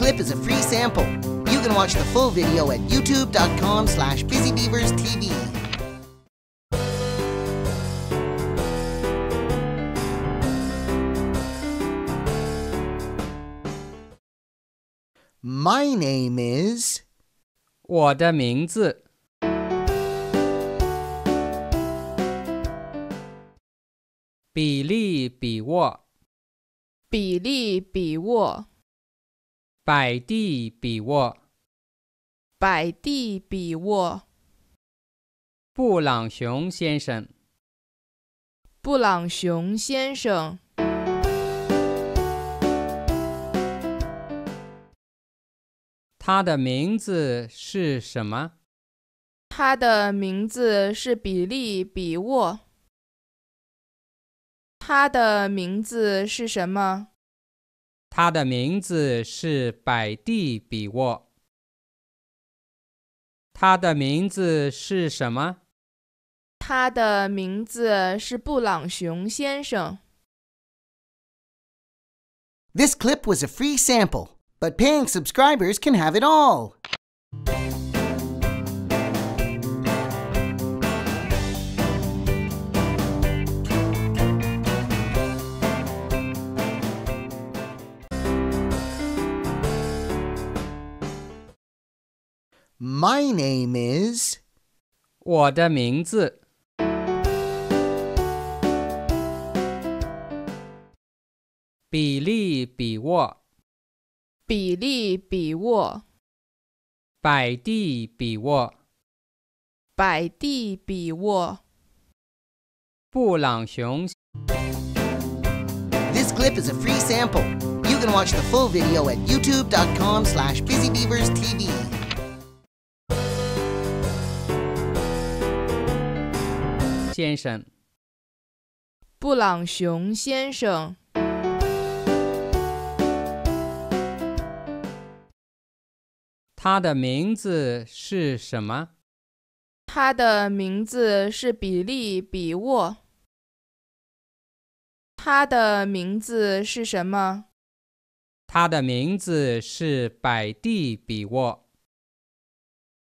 This clip is a free sample. You can watch the full video at youtube.com slash busybeaverstv. My name is 我的名字比利·比沃，比利·比沃， 百地·比沃，百地·比沃，布朗熊先生，布朗熊先生，他的名字是什么？他的名字是比利·比沃。他的名字是什么？他的名字是百蒂·比沃。他的名字是什么？他的名字是布朗熊先生。This clip was a free sample, but paying subscribers can have it all. My name is 我的名字比利·比沃，比利·比沃，百蒂·比沃，百蒂·比沃，布朗熊。 This clip is a free sample. You can watch the full video at youtube.com slash busybeaverstv. 先生，布朗熊先生，他的名字是什么？他的名字是比利·比沃。他的名字是什么？他的名字是百蒂·比沃。